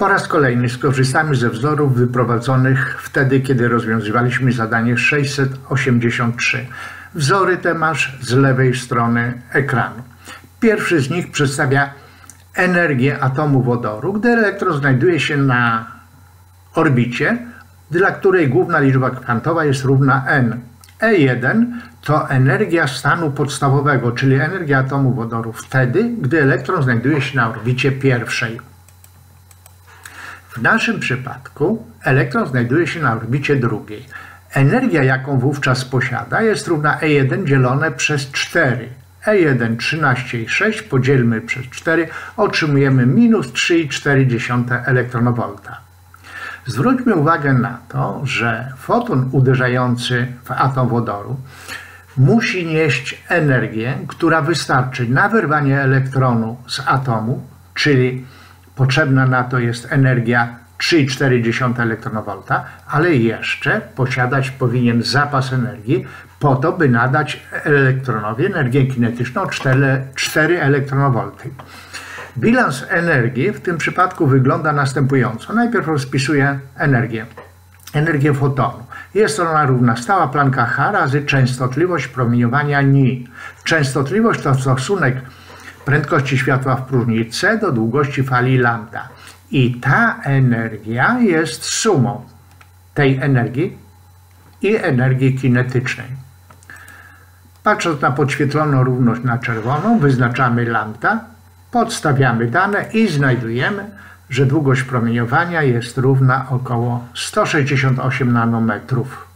Po raz kolejny skorzystamy ze wzorów wyprowadzonych wtedy, kiedy rozwiązywaliśmy zadanie 683. Wzory te masz z lewej strony ekranu. Pierwszy z nich przedstawia energię atomu wodoru, gdy elektron znajduje się na orbicie, dla której główna liczba kwantowa jest równa n. E1 to energia stanu podstawowego, czyli energia atomu wodoru wtedy, gdy elektron znajduje się na orbicie pierwszej. W naszym przypadku elektron znajduje się na orbicie drugiej. Energia, jaką wówczas posiada, jest równa E1 dzielone przez 4. E1 13,6 podzielmy przez 4, otrzymujemy minus 3,4 elektronowolta. Zwróćmy uwagę na to, że foton uderzający w atom wodoru musi nieść energię, która wystarczy na wyrwanie elektronu z atomu, czyli potrzebna na to jest energia 3,4 elektronowolta, ale jeszcze posiadać powinien zapas energii po to, by nadać elektronowi energię kinetyczną 4, 4 elektronowolty. Bilans energii w tym przypadku wygląda następująco. Najpierw rozpisuję energię. Energię fotonu. Jest ona równa stała planka H razy częstotliwość promieniowania ni. Częstotliwość to stosunek prędkości światła w próżni C do długości fali lambda. I ta energia jest sumą tej energii i energii kinetycznej. Patrząc na podświetloną równość na czerwoną, wyznaczamy lambda, podstawiamy dane i znajdujemy, że długość promieniowania jest równa około 168 nanometrów.